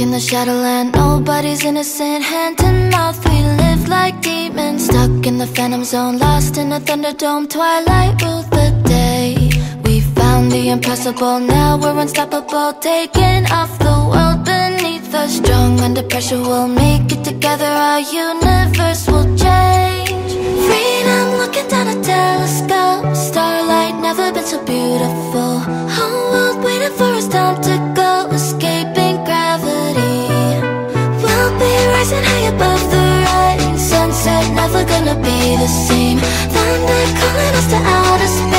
in the shadowland, nobody's innocent. Hand to mouth, we live like demons. Stuck in the phantom zone, lost in a thunderdome. Twilight ruled the day. We found the impossible, now we're unstoppable. Taking off the world beneath us. Strong under pressure, we'll make it together. Our universe will change. Freedom rising high above the rain. Sunset never gonna be the same. Thunder calling us to outer space.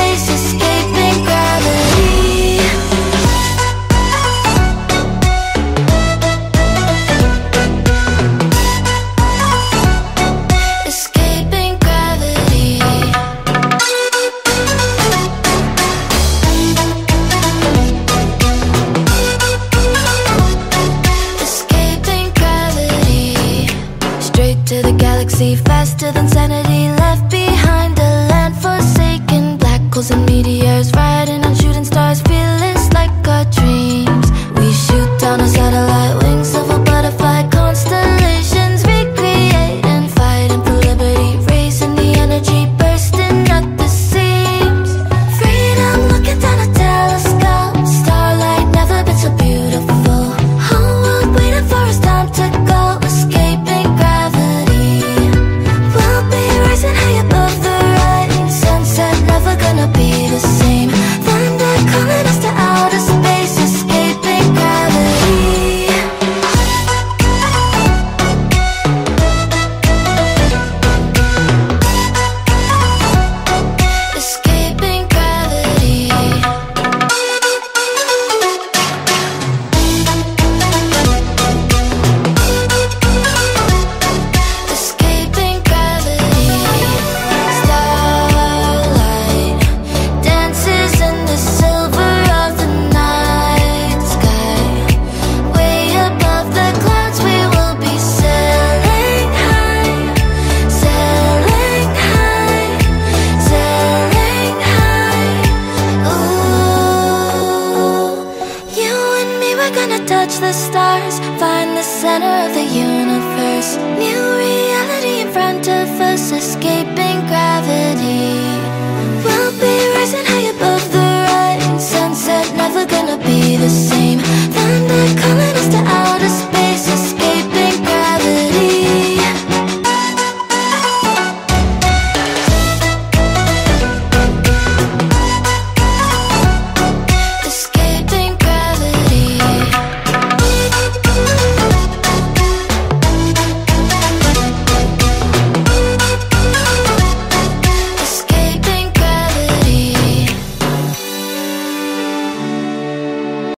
We're gonna touch the stars Find the center of the universe. New reality in front of us Escaping gravity.